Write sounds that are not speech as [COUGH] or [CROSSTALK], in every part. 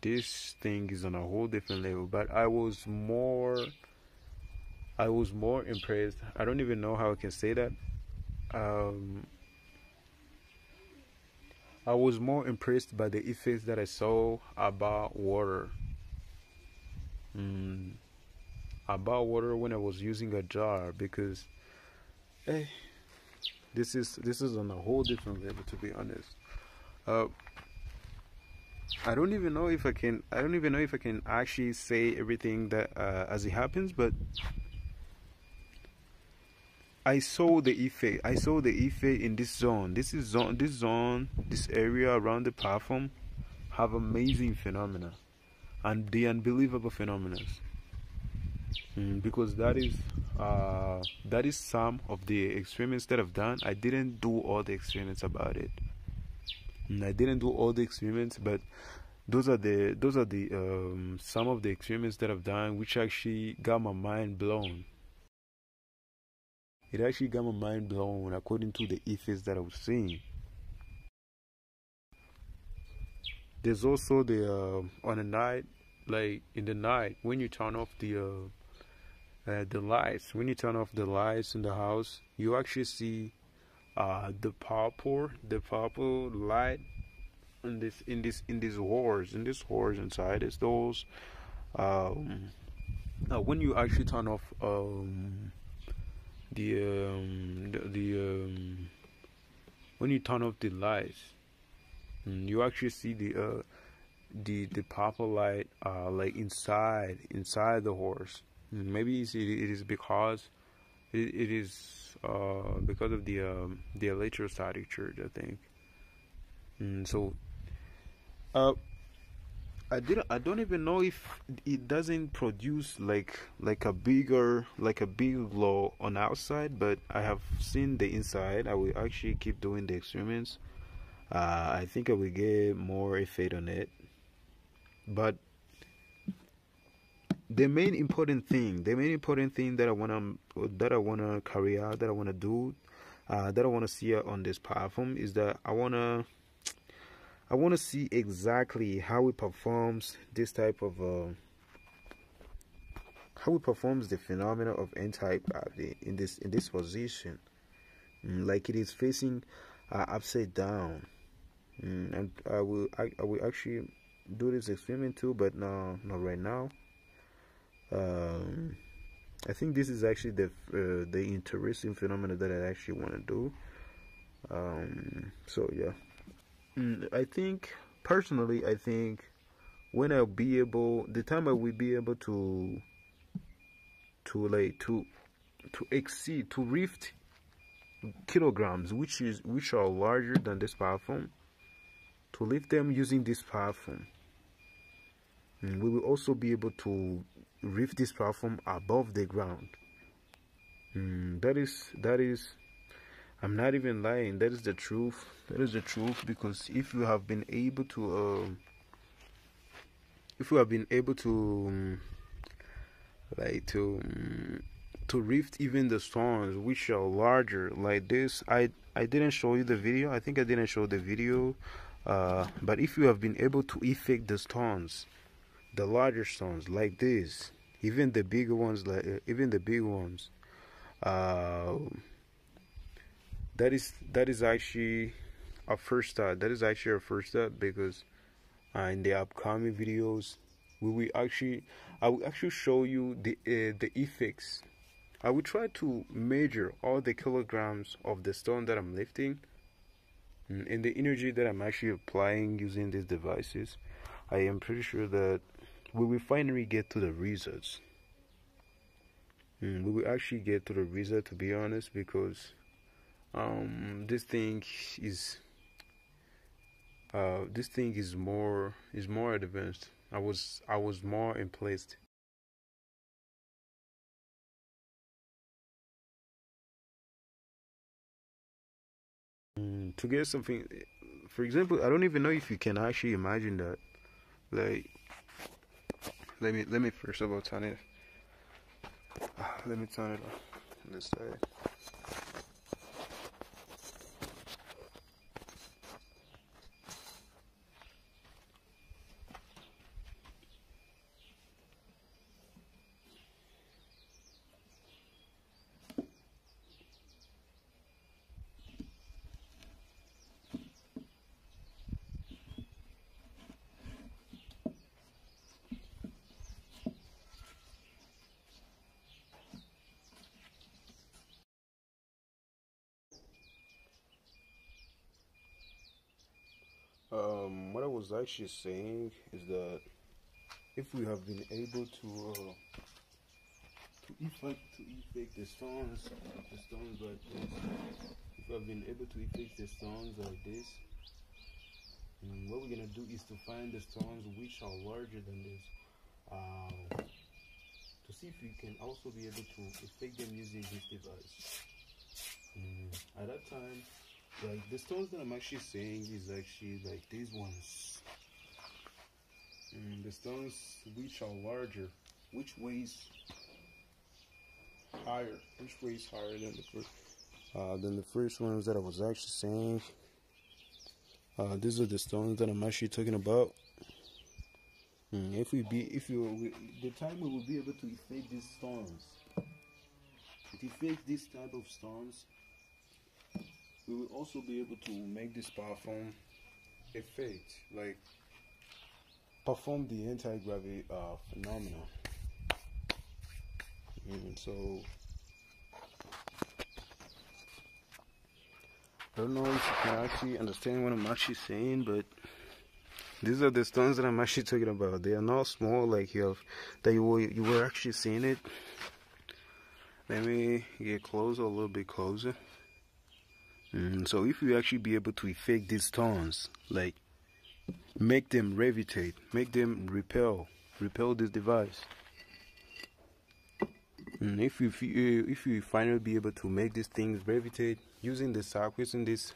this thing is on a whole different level. But I was more, I was more impressed. I don't even know how I can say that. Um, I was more impressed by the effects that I saw about water. Mm, about water when I was using a jar because, hey, this is this is on a whole different level to be honest. Uh, I don't even know if I can. I don't even know if I can actually say everything that uh, as it happens, but I saw the effect. I saw the effect in this zone. This is zone. This zone. This area around the platform have amazing phenomena, and the unbelievable phenomena. Mm, because that is uh, that is some of the experiments that I've done. I didn't do all the experiments about it. I didn't do all the experiments, but those are the those are the um, some of the experiments that I've done, which actually got my mind blown. It actually got my mind blown according to the effects that I was seeing. There's also the uh, on the night, like in the night when you turn off the uh, uh, the lights. When you turn off the lights in the house, you actually see uh, the purple, the purple light in this in this in these holes in this holes inside is those um, uh, when you actually turn off um, the um, the, the um, when you turn off the lights mm, you actually see the uh, the the purple light uh, like inside inside the horse. Mm, maybe it is because it, it is uh, because of the um, the electrostatic charge I think mm, so uh, I didn't. I don't even know if it doesn't produce like like a bigger like a big glow on outside, but I have seen the inside. I will actually keep doing the experiments. Uh, I think I will get more effect on it, but the main important thing, the main important thing that I wanna that I wanna carry out, that I wanna do, uh, that I wanna see on this platform is that I wanna I want to see exactly how it performs this type of uh, how it performs the phenomena of n-type in this in this position, mm, like it is facing uh, upside down. Mm, and I will I, I will actually do this experiment too, but no, not right now. Um, I think this is actually the uh, the interesting phenomena that I actually want to do. Um, so yeah. Mm, I think personally, I think when I'll be able, the time I will be able to, to like to, to exceed to lift kilograms, which is which are larger than this platform, to lift them using this platform. Mm, we will also be able to lift this platform above the ground. Mm, that is that is I'm not even lying. That is the truth. That is the truth. Because if you have been able to, uh, if you have been able to, um, like to, um, to rift even the stones which are larger like this, I I didn't show you the video. I think I didn't show the video. Uh, but if you have been able to effect the stones, the larger stones like this, even the bigger ones, like uh, even the big ones. Uh, that is that is actually our first start. That is actually our first step because uh, in the upcoming videos we will actually I will actually show you the uh, the effects. I will try to measure all the kilograms of the stone that I'm lifting mm, and the energy that I'm actually applying using these devices. I am pretty sure that we will finally get to the results. Mm, we will actually get to the result to be honest because um, this thing is uh, this thing is more is more advanced. I was I was more impressed. Mm, to get something, for example, I don't even know if you can actually imagine that. Like, let me let me first of all turn it. Uh, let me turn it off. This side. um, what I was actually saying is that if we have been able to uh, to effect to effect the stones, the stones like this, if we have been able to effect the stones like this, what we're gonna do is to find the stones which are larger than this. Uh, to see if we can also be able to effect them using this device. Mm, at that time, like the stones that I'm actually saying is actually like these ones. and the stones which are larger, which weighs higher, which weighs higher than the first, uh, than the first ones that I was actually saying. Uh, these are the stones that I'm actually talking about. Mm, if we be, if you, the time we will be able to effect these stones, to effect this type of stones, we will also be able to make this perform effect, like perform the anti-gravity uh, phenomenon. Mm, so I don't know if you can actually understand what I'm actually saying, but these are the stones that I'm actually talking about. They are not small like you have that you were you were actually seeing it. Let me get closer, a little bit closer. Mm, so if you actually be able to effect these stones, like make them levitate, make them repel, repel this device. Mm, if you if you finally be able to make these things levitate using the circuits in this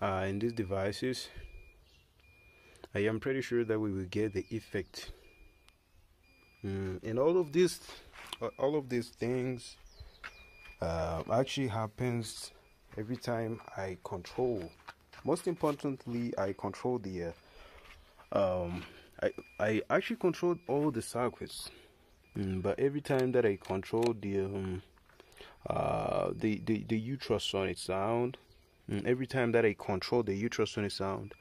uh, in these devices, I am pretty sure that we will get the effect. Mm, and all of this, uh, all of these things, uh, actually happens every time I control. Most importantly, I control the. Uh, um, I I actually control all the circuits, mm, but every time that I control the um, uh, the the the ultrasonic sound, mm, every time that I control the ultrasonic sound,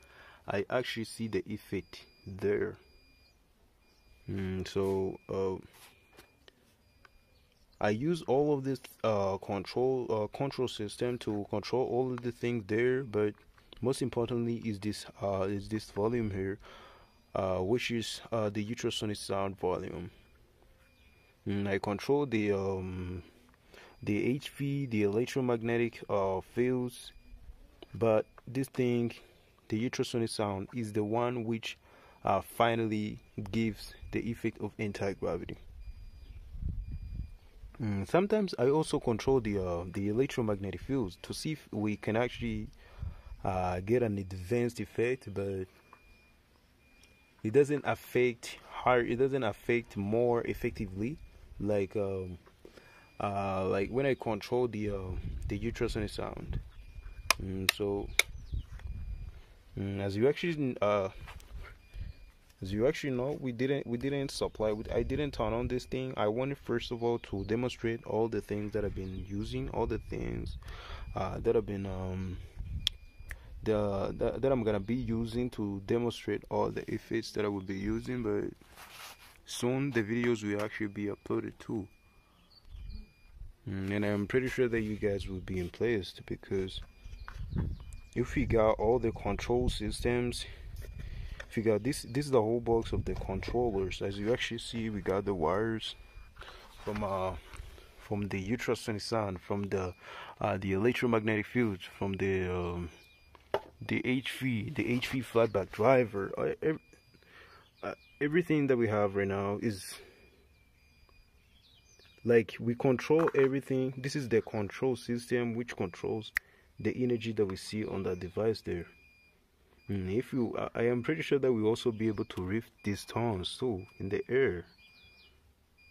I actually see the effect there. Mm, so uh, I use all of this uh, control uh, control system to control all of the things there, but most importantly is this uh, is this volume here, uh, which is uh, the ultrasonic sound volume. Mm, I control the um, the HV, the electromagnetic uh, fields, but this thing the ultrasonic sound is the one which finally gives the effect of anti-gravity. Mm, sometimes I also control the uh, the electromagnetic fields to see if we can actually uh, get an advanced effect, but it doesn't affect hard. It doesn't affect more effectively, like um, uh, like when I control the uh, the ultrasonic sound. Mm, so Mm, as you actually uh, as you actually know, we didn't we didn't supply. With I didn't turn on this thing. I wanted first of all to demonstrate all the things that I've been using, all the things uh, that I've been um, the that, that I'm gonna be using to demonstrate all the effects that I will be using. But soon the videos will actually be uploaded too. Mm, and I'm pretty sure that you guys will be impressed because if we got all the control systems got this this is the whole box of the controllers. As you actually see we got the wires from uh from the ultrasonic sound from the uh the electromagnetic fields from the um the HV the HV flyback driver. Uh, every, uh, everything that we have right now is like we control everything. This is the control system which controls the energy that we see on that device there. And if you, I am pretty sure that we also be able to lift these stones too in the air.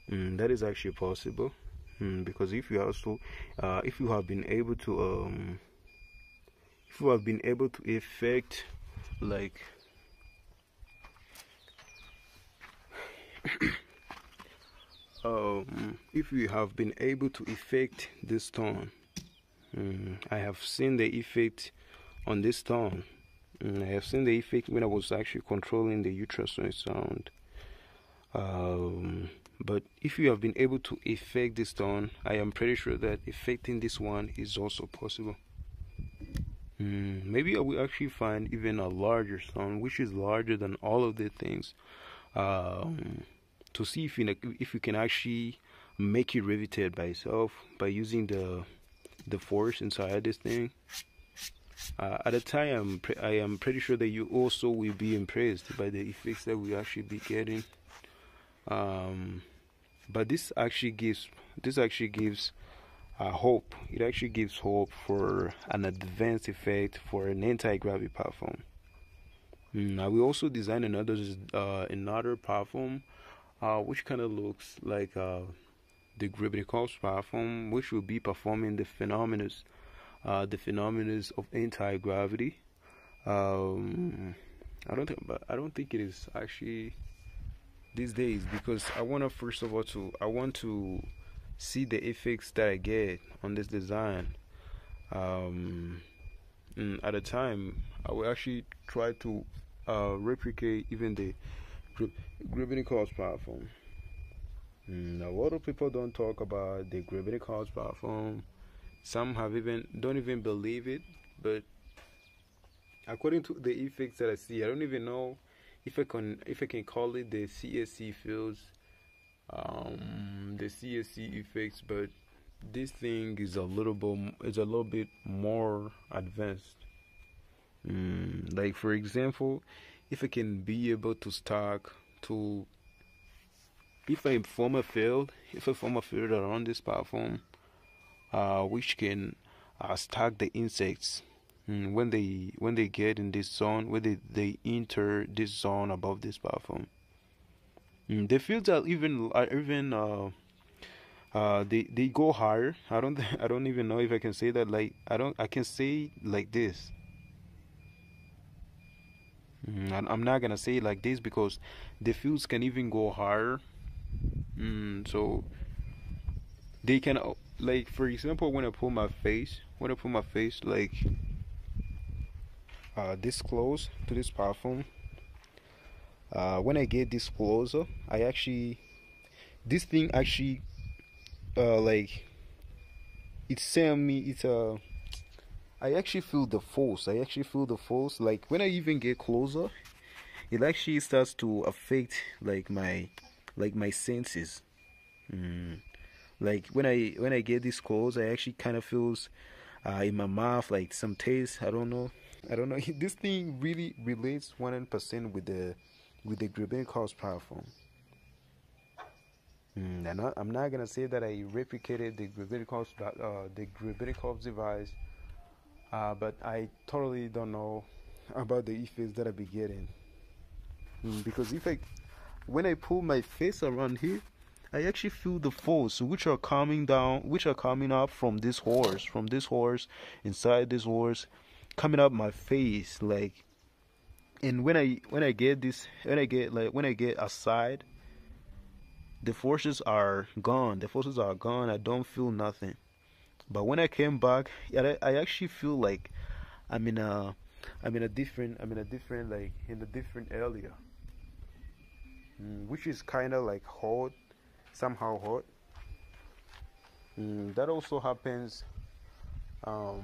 And that is actually possible, and because if you also, uh, if you have been able to, um, if you have been able to effect like [COUGHS] um, if you have been able to effect this stone Mm, I have seen the effect on this tone. Mm, I have seen the effect when I was actually controlling the ultrasonic sound. Um, but if you have been able to effect this tone, I am pretty sure that effecting this one is also possible. Mm, maybe I will actually find even a larger stone, which is larger than all of the things, um, to see if you if you can actually make it riveted by itself by using the the force inside this thing. Uh, at the time, I am pretty sure that you also will be impressed by the effects that we actually be getting. Um, but this actually gives this actually gives uh, hope. It actually gives hope for an advanced effect for an anti-gravity platform. Mm, I will also design another uh, another platform, uh, which kind of looks like uh, the gravity Gravitycross platform, which will be performing the phenomena, uh, the phenomena of anti-gravity. Um, I don't think, but I don't think it is actually these days because I want to first of all to I want to see the effects that I get on this design. Um, at a time, I will actually try to uh, replicate even the Gravitycross platform. Mm, a lot of people don't talk about the Gravitycross platform. Some have even don't even believe it, but according to the effects that I see, I don't even know if I can if I can call it the CSC fields, um, the CSC effects, but this thing is a little bit is a little bit more advanced. Mm, like for example, if I can be able to stack to if I form a field, if I form a field around this platform, uh, which can uh, stack the insects mm, when they when they get in this zone, when they, they enter this zone above this platform. Mm, the fields are even are even uh, uh, they they go higher. I don't [LAUGHS] I don't even know if I can say that. Like I don't I can say like this. Mm, I'm not gonna say like this because the fields can even go higher. Mm, so they can like for example when I pull my face, when I put my face like uh, this close to this platform. Uh, when I get this closer, I actually this thing actually uh, like it saying me it's uh, I actually feel the force. I actually feel the force. Like when I even get closer, it actually starts to affect like my like my senses. Mm. Like when I when I get these close, I actually kind of feels uh, in my mouth like some taste. I don't know. I don't know. [LAUGHS] this thing really relates one hundred percent with the with the Gravitycross platform. Mm, I'm, not, I'm not gonna say that I replicated the Gravitycross uh, the Gravitycross device uh, but I totally don't know about the effects that I be getting. Mm, because if I, when I pull my face around here, I actually feel the force which are coming down, which are coming up from this horse, from this horse, inside this horse, coming up my face, like. And when I when I get this, when I get like when I get aside, the forces are gone. The forces are gone. I don't feel nothing. But when I came back, I, I actually feel like I'm in a I'm in a different I'm in a different like in a different area, mm, which is kind of like hot, somehow hot. Mm, that also happens um,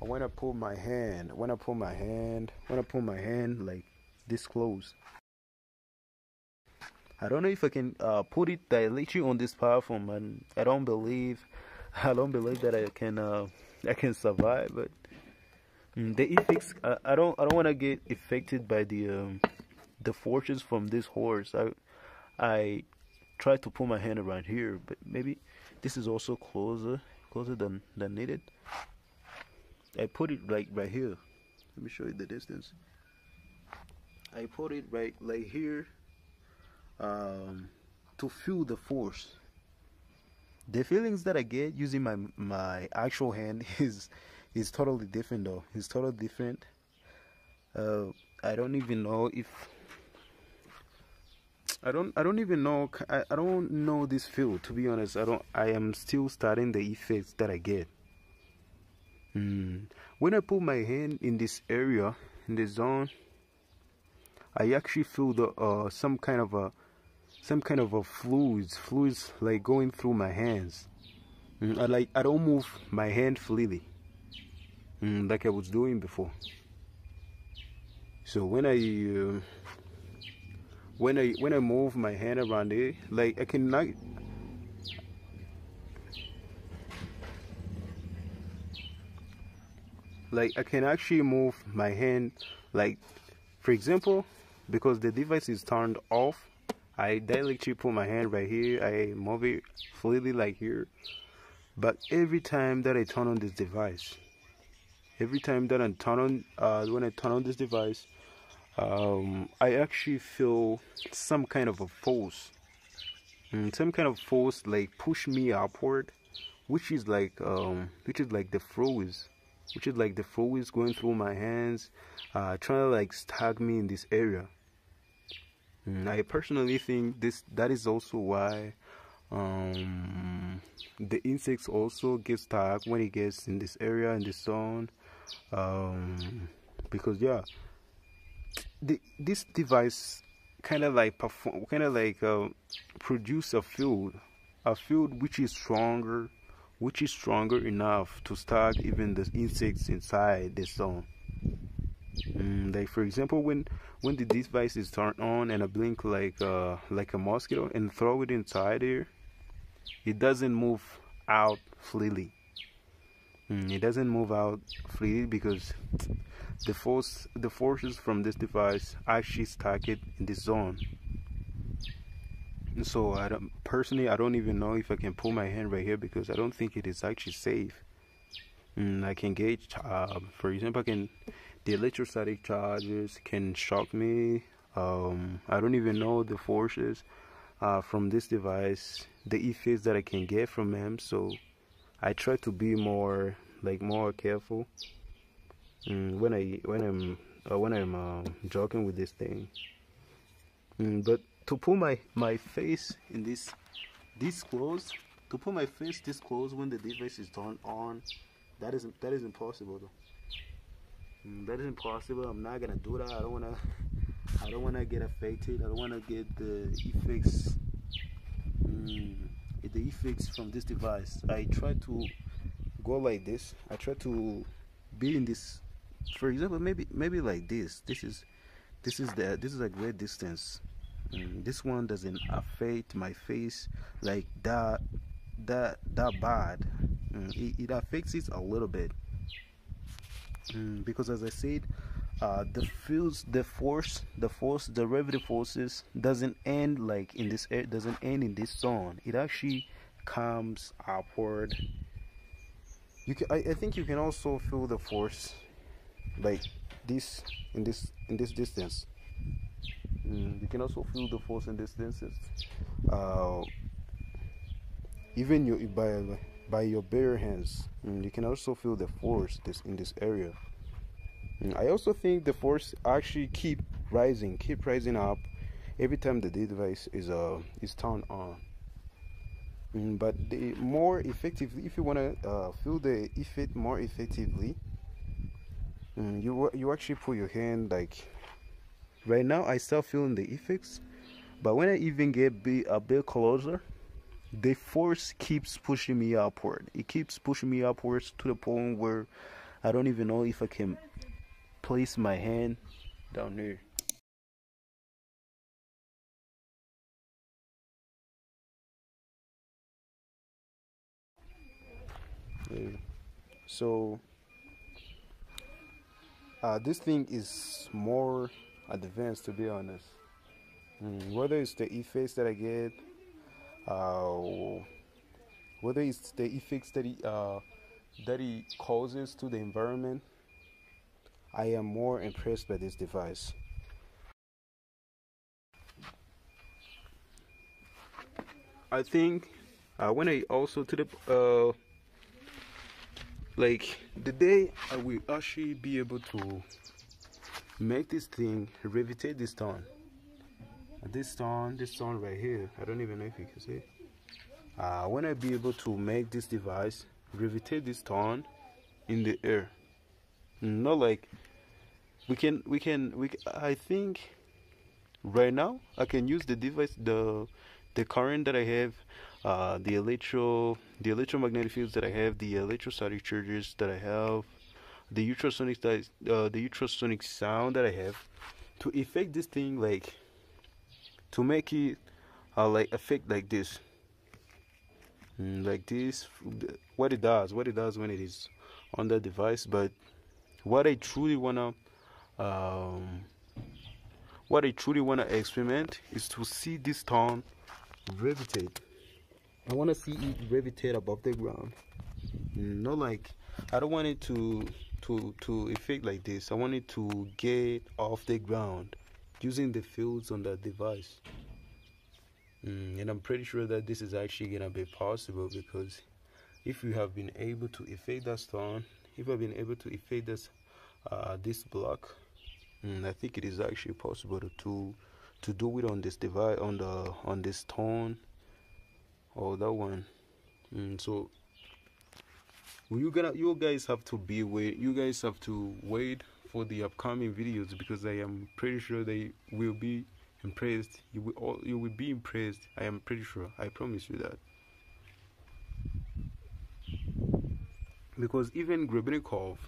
when I pull my hand. When I pull my hand, when I pull my hand like this close. I don't know if I can uh, put it directly on this platform, and I don't believe, [LAUGHS] I don't believe that I can, uh, I can survive. But mm, the effects, I, I, don't, I don't want to get affected by the, um, the forces from this horse. I, I try to put my hand around here, but maybe this is also closer, closer than than needed. I put it like right here. Let me show you the distance. I put it right like here um, to feel the force. The feelings that I get using my my actual hand [LAUGHS] is is totally different though. It's totally different. Uh, I don't even know if I don't I don't even know I, I don't know this feel to be honest. I don't I am still starting the effects that I get. Mm. When I put my hand in this area in the zone, I actually feel the uh, some kind of a some kind of a fluids, fluids like going through my hands. Mm, I like I don't move my hand freely. mm, like I was doing before. So when I uh, when I when I move my hand around it, like I cannot like I can actually move my hand like for example because the device is turned off I directly put my hand right here I move it freely like here. But every time that I turn on this device every time that I turn on uh, when I turn on this device um, I actually feel some kind of a force mm, some kind of force like push me upward which is like um, which is like the froze which is like the fluids going through my hands, uh, trying to like stag me in this area. And I personally think this that is also why um, the insects also get stuck when it gets in this area in this zone. Um, because yeah, the, this device kind of like perform, kind of like uh, produce a field, a field which is stronger which is stronger enough to stop even the insects inside the zone. Mm, like for example, when when the device is turned on and I blink like uh, like a mosquito and throw it inside here, it doesn't move out freely. Mm, it doesn't move out freely because the force the forces from this device actually stuck it in this zone. So I don't, personally I don't even know if I can pull my hand right here because I don't think it is actually safe. And I can gauge uh, for example I can the electrostatic charges can shock me. Um, I don't even know the forces uh, from this device the effects that I can get from them. So I try to be more like more careful mm, when I when I'm uh, when I'm uh, joking with this thing. Mm, but to put my my face in this this close to put my face this close when the device is turned on that isn't that is impossible though. Mm, that is impossible. I'm not gonna do that. I don't want to i don't want to get affected. I don't want to get the effects. Mm, the effects from this device. I try to go like this. I try to be in this for example maybe maybe like this. This is this is the this is a great distance. Mm, this one doesn't affect my face like that that that bad. Mm, it, it, affects it a little bit. Mm, because as I said uh, the fields the force the force the derivative forces doesn't end like in this air doesn't end in this zone it actually comes upward you can I, I think you can also feel the force like this in this in this distance Mm, you can also feel the force in distances. Uh, even your, by by your bare hands, mm, you can also feel the force this in this area. Mm, I also think the force actually keep rising, keep rising up every time the device is uh is turned on. Mm, but the more effectively, if you want to uh, feel the effect more effectively, mm, you you actually put your hand like Right now, I still feeling the effects, but when I even get be a bit closer, the force keeps pushing me upward. It keeps pushing me upwards to the point where I don't even know if I can place my hand down here. So uh, this thing is more advanced to be honest. Mm, whether it's the effects that I get, uh, whether it's the effects that he, uh, that he causes to the environment, I am more impressed by this device. I think uh, when I also to the uh, like the day I will actually be able to make this thing revitate this stone this stone this stone right here i don't even know if you can see. Uh, when i be able to make this device revitate this stone in the air. Not like we can we can we i think right now i can use the device the the current that i have uh, the electro the electromagnetic fields that i have the electrostatic charges that i have the ultrasonic uh, the ultrasonic sound that I have to effect this thing like to make it uh, like effect like this. Mm, like this what it does what it does when it is on the device but what I truly wanna um, what I truly wanna experiment is to see this tone gravitate I wanna see it gravitate above the ground not like I don't want it to to to effect like this. I want it to get off the ground using the fields on that device. Mm, and I'm pretty sure that this is actually gonna be possible because if you have been able to effect that stone, if I've been able to effect this uh, this block, mm, I think it is actually possible to, to do it on this device on the on this tone or that one. Mm, so you gonna you guys have to be wait you guys have to wait for the upcoming videos because I am pretty sure they will be impressed. You will all you will be impressed I am pretty sure. I promise you that. Because even Grebennikov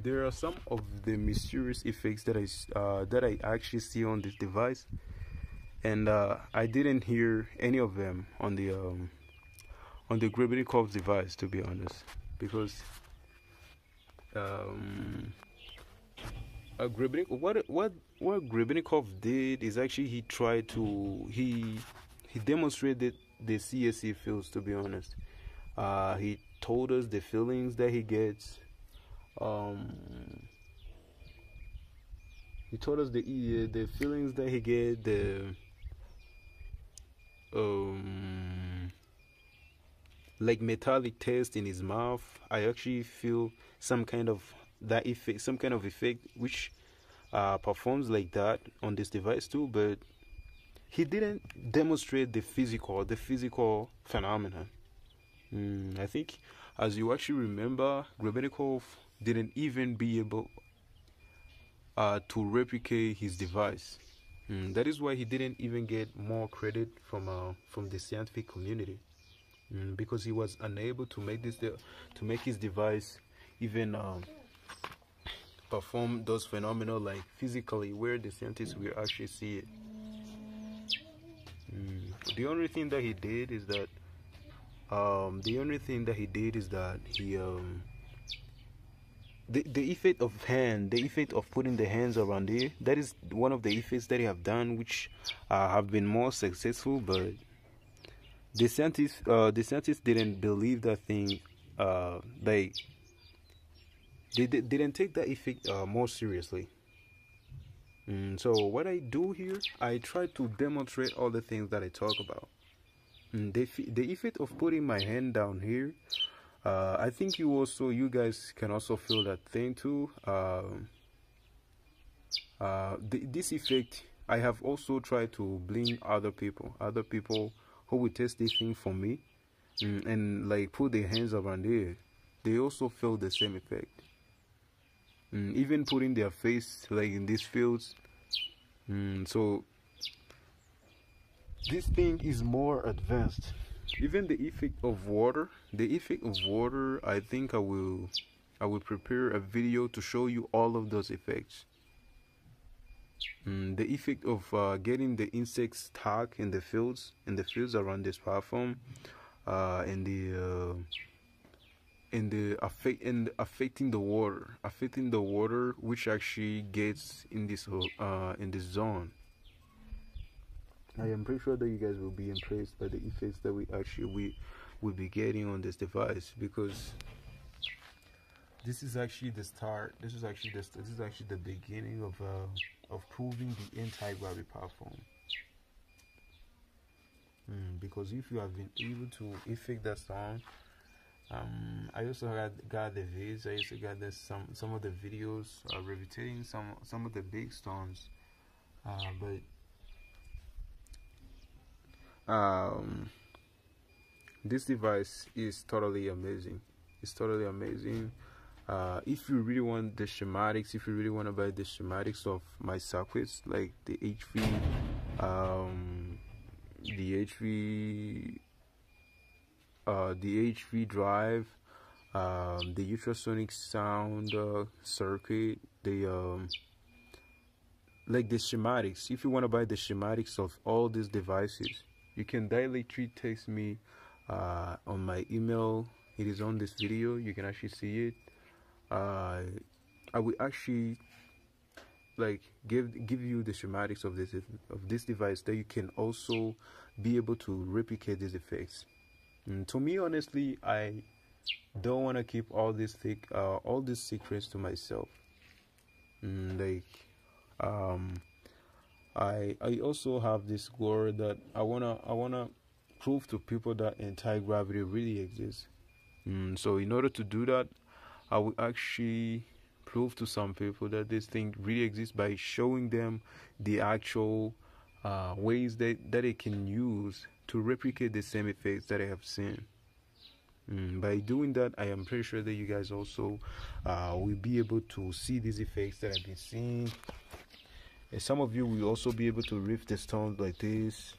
there are some of the mysterious effects that I uh, that I actually see on this device and uh, I didn't hear any of them on the um, on the Grebennikov device to be honest because um, uh, what what what Grebennikov did is actually he tried to he he demonstrated the CSE feels to be honest. Uh, he told us the feelings that he gets. Um, he told us the the feelings that he get the um like metallic taste in his mouth. I actually feel some kind of that effect, some kind of effect which uh, performs like that on this device too. But he didn't demonstrate the physical, the physical phenomenon. Mm, I think, as you actually remember, Grebennikov didn't even be able uh, to replicate his device. Mm, that is why he didn't even get more credit from uh, from the scientific community mm, because he was unable to make this to make his device even um, perform those phenomena like physically where the scientists will actually see it. Mm. The only thing that he did is that um, the only thing that he did is that he um, the, the effect of hand the effect of putting the hands around there that is one of the effects that he have done which uh, have been more successful but the scientists uh, the scientists didn't believe that thing uh, they they, they didn't take that effect uh, more seriously. Mm, so what I do here I try to demonstrate all the things that I talk about. Mm, the, the effect of putting my hand down here uh, I think you also you guys can also feel that thing too um, uh, this effect I have also tried to blame other people other people who will test this thing for me mm, and like put their hands around there, they also feel the same effect. Mm, even putting their face like in these fields. Mm, so this thing is more advanced. Even the effect of water, the effect of water, I think I will I will prepare a video to show you all of those effects. Mm, the effect of uh, getting the insects stuck in the fields, in the fields around this platform, uh, in the uh, in the affect the affecting the water, affecting the water which actually gets in this uh, in this zone. I am pretty sure that you guys will be impressed by the effects that we actually we will be getting on this device because this is actually the start. This is actually the this is actually the beginning of uh, of proving the anti-gravity platform. Mm, because if you have been able to effect that sound, um, I also got got the vids. I also got this, some some of the videos uh, revitating some some of the big stones, uh, but um, this device is totally amazing. It's totally amazing uh, if you really want the schematics if you really want to buy the schematics of my circuits like the HV um, the HV uh, the HV drive um, the ultrasonic sound uh, circuit, the um, like the schematics. If you want to buy the schematics of all these devices, you can directly text me uh, on my email. It is on this video. You can actually see it. Uh, I will actually like give give you the schematics of this of this device that you can also be able to replicate these effects. And to me, honestly, I don't want to keep all these thick uh, all these secrets to myself. And like um I I also have this goal that I wanna I wanna prove to people that anti-gravity really exists. Mm, so in order to do that, I will actually prove to some people that this thing really exists by showing them the actual uh, ways that, that they can use to replicate the same effects that I have seen. Mm, by doing that, I am pretty sure that you guys also uh, will be able to see these effects that I've been seeing and some of you will also be able to riff the stones like this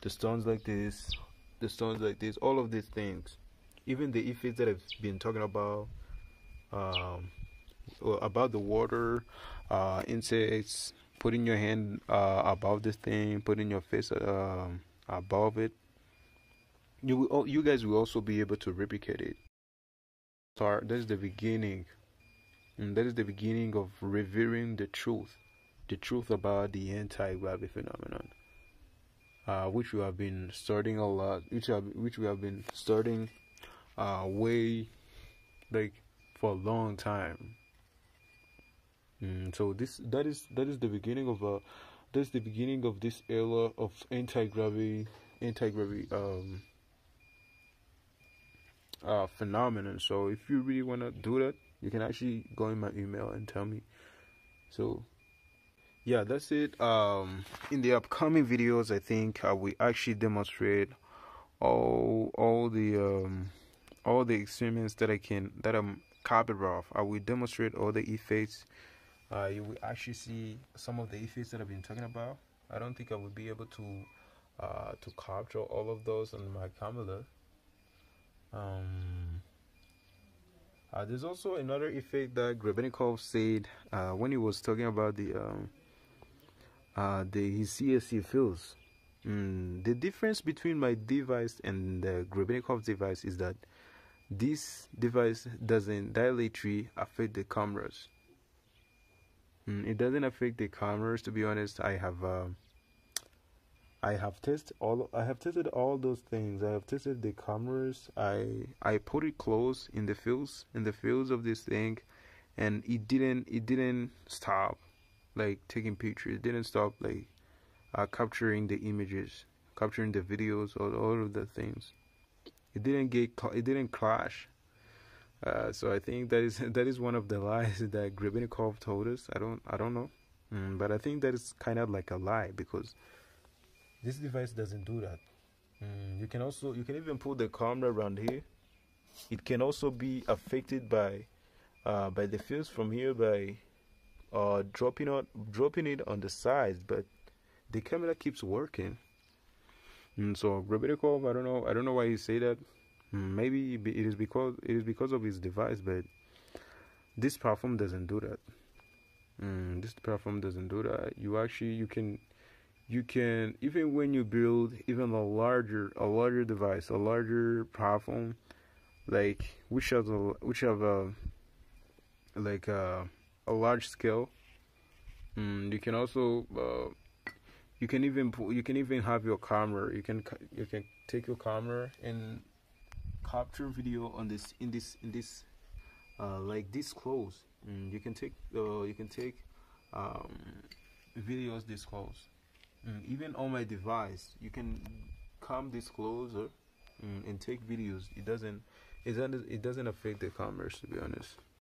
the stones like this the stones like this all of these things. Even the effects that i've been talking about um, about the water uh, insects putting your hand uh, above this thing putting your face uh, above it. You will, you guys will also be able to replicate it. Start that is the beginning. And that is the beginning of revering the truth the truth about the anti-gravity phenomenon, uh, which we have been studying a lot, which have, which we have been studying uh, way like for a long time. Mm, so this that is that is the beginning of a that's the beginning of this era of anti-gravity anti-gravity um uh phenomenon. So if you really wanna do that, you can actually go in my email and tell me. So yeah that's it. Um in the upcoming videos i think i will actually demonstrate all all the um all the experiments that i can that i'm capable of. I will demonstrate all the effects. Uh you will actually see some of the effects that i've been talking about. I don't think i will be able to uh to capture all of those on my camera. Um uh, there's also another effect that Grebennikov said uh, when he was talking about the um, uh, the CSC fields. Mm, the difference between my device and the Grebennikov device is that this device doesn't directly affect the cameras. Mm, it doesn't affect the cameras. To be honest, I have uh, I have tested all. I have tested all those things. I have tested the cameras. I I put it close in the fields in the fields of this thing, and it didn't it didn't stop like taking pictures. It didn't stop like uh, capturing the images, capturing the videos, all, all of the things. It didn't get it didn't clash. Uh, so I think that is [LAUGHS] that is one of the lies [LAUGHS] that Grebennikov told us. I don't I don't know, mm, but I think that is kind of like a lie because this device doesn't do that. Mm, you can also you can even put the camera around here. It can also be affected by uh, by the fields from here by uh, dropping it dropping it on the sides, but the camera keeps working. And so Grebennikov, I don't know, I don't know why he say that. Hmm, maybe it is because it is because of his device, but this platform doesn't do that. Mm, this platform doesn't do that. You actually you can you can even when you build even a larger a larger device, a larger platform, like which have a which have a like a a large scale. Mm, you can also uh, you can even you can even have your camera. You can you can take your camera and capture video on this in this in this uh, like this close. Mm, you can take uh, you can take um, videos this close. Mm, even on my device, you can come this closer mm, and take videos. It doesn't it doesn't it doesn't affect the cameras to be honest.